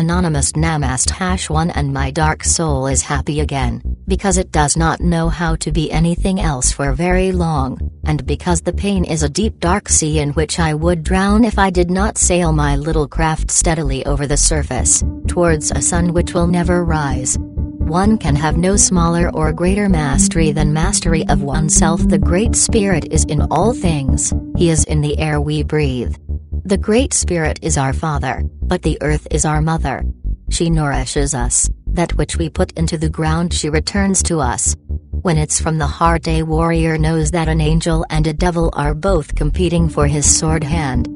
anonymous Namaste hash 1 and my dark soul is happy again, because it does not know how to be anything else for very long, and because the pain is a deep dark sea in which I would drown if I did not sail my little craft steadily over the surface, towards a sun which will never rise. One can have no smaller or greater mastery than mastery of oneself. The Great Spirit is in all things, He is in the air we breathe. The Great Spirit is our Father, but the earth is our mother. She nourishes us, that which we put into the ground she returns to us. When it's from the heart, a warrior knows that an angel and a devil are both competing for his sword hand.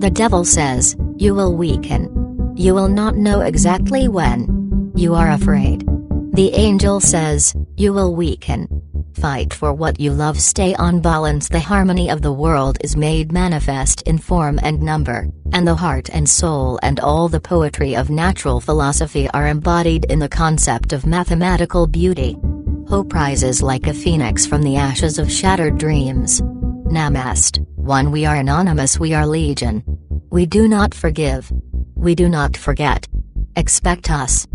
The devil says, You will weaken. You will not know exactly when. You are afraid. The angel says, You will weaken. Fight for what you love, stay on balance. The harmony of the world is made manifest in form and number, and the heart and soul and all the poetry of natural philosophy are embodied in the concept of mathematical beauty. Hope rises like a phoenix from the ashes of shattered dreams. Namaste, one we are anonymous, we are legion. We do not forgive. We do not forget. Expect us.